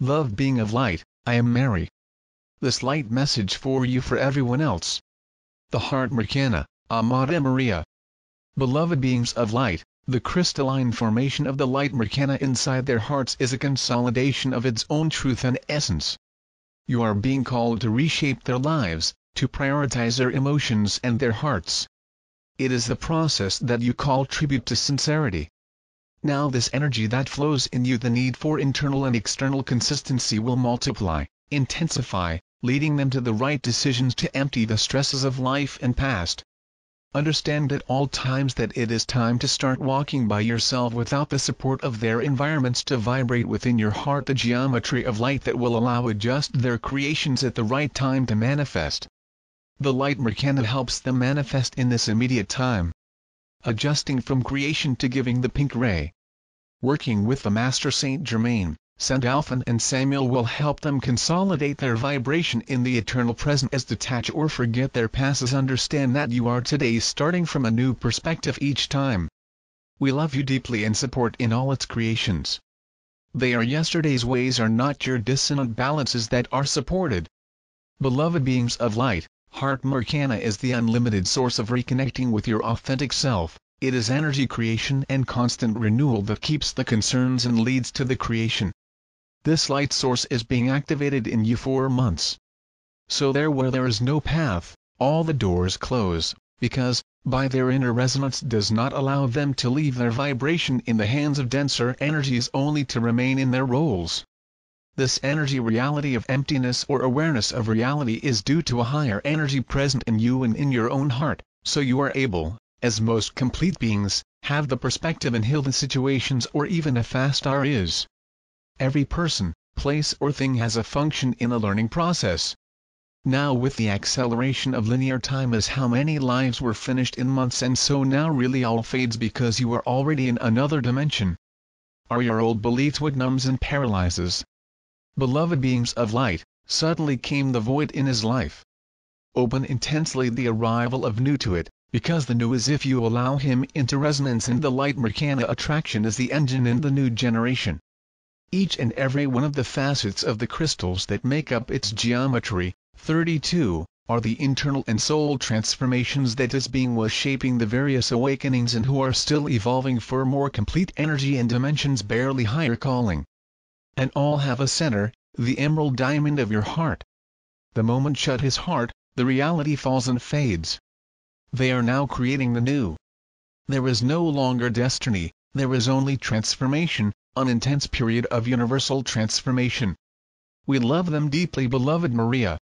Love being of light, I am Mary. This light message for you for everyone else. The Heart Merkana, Amata Maria. Beloved beings of light, the crystalline formation of the light Merkana inside their hearts is a consolidation of its own truth and essence. You are being called to reshape their lives, to prioritize their emotions and their hearts. It is the process that you call tribute to sincerity. Now this energy that flows in you the need for internal and external consistency will multiply, intensify, leading them to the right decisions to empty the stresses of life and past. Understand at all times that it is time to start walking by yourself without the support of their environments to vibrate within your heart the geometry of light that will allow adjust their creations at the right time to manifest. The light Merkana helps them manifest in this immediate time. Adjusting from creation to giving the pink ray. Working with the Master Saint Germain, Saint Alphan and Samuel will help them consolidate their vibration in the eternal present as detach or forget their passes understand that you are today starting from a new perspective each time. We love you deeply and support in all its creations. They are yesterday's ways are not your dissonant balances that are supported. Beloved beings of light, Heart Merkana is the unlimited source of reconnecting with your authentic self, it is energy creation and constant renewal that keeps the concerns and leads to the creation. This light source is being activated in you for months. So there where there is no path, all the doors close, because, by their inner resonance does not allow them to leave their vibration in the hands of denser energies only to remain in their roles. This energy reality of emptiness or awareness of reality is due to a higher energy present in you and in your own heart, so you are able, as most complete beings, have the perspective and heal the situations or even a fast star is. Every person, place or thing has a function in a learning process. Now with the acceleration of linear time as how many lives were finished in months and so now really all fades because you are already in another dimension. Are your old beliefs what numbs and paralyzes, beloved beings of light, suddenly came the void in his life. Open intensely the arrival of new to it, because the new is if you allow him into resonance and the light Merkana attraction is the engine in the new generation. Each and every one of the facets of the crystals that make up its geometry, 32, are the internal and soul transformations that that is being was shaping the various awakenings and who are still evolving for more complete energy and dimensions barely higher calling and all have a center, the emerald diamond of your heart. The moment shut his heart, the reality falls and fades. They are now creating the new. There is no longer destiny, there is only transformation, an intense period of universal transformation. We love them deeply beloved Maria,